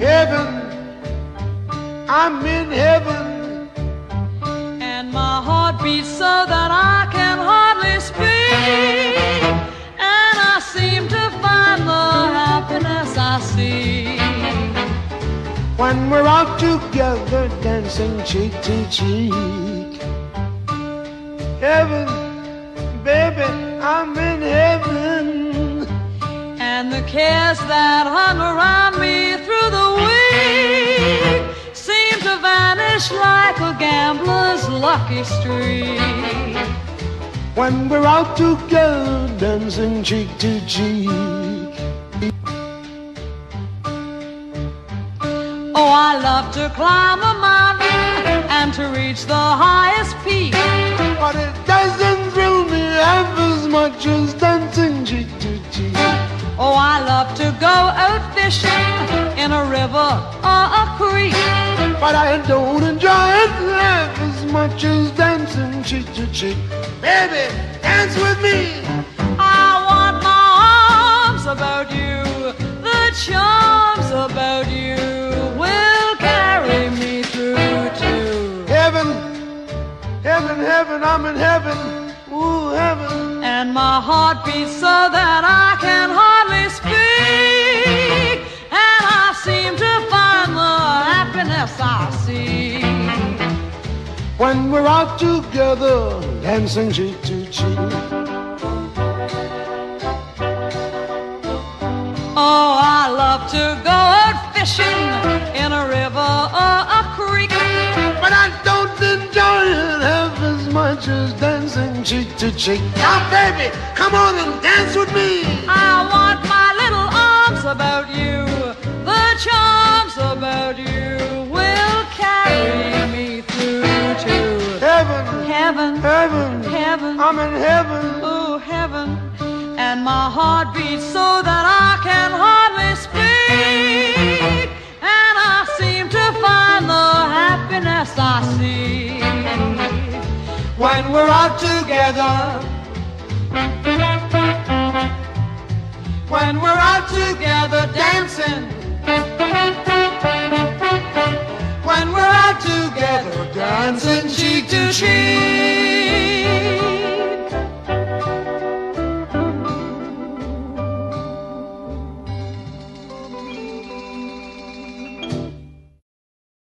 Heaven, I'm in heaven. And my heart beats so that I can hardly speak. And I seem to find the happiness I see. When we're out together dancing cheek to cheek. Heaven, I'm in heaven. And the cares that hung around me through the week seem to vanish like a gambler's lucky streak. When we're out together dancing cheek to cheek. Oh, I love to climb a much dancing cheek to cheek. Oh, I love to go out fishing in a river or a creek. But I don't enjoy it half as much as dancing cheek to cheek. Baby, dance with me. I want my arms about you, the charms about you will carry me through to Heaven, heaven, heaven, I'm in heaven. Ooh, heaven. And my heart beats so that I can hardly speak. And I seem to find the happiness I see. When we're out together dancing cheek to cheek. Oh, I love to go out fishing in a river or cheek to cheek. Now, baby, come on and dance with me. I want my little arms about you. The charms about you will carry me through to Heaven, heaven, heaven, heaven, I'm in heaven. oh heaven. And my heart beats so When we're out together, when we're out together dancing. When we're out together dancing cheek to cheek.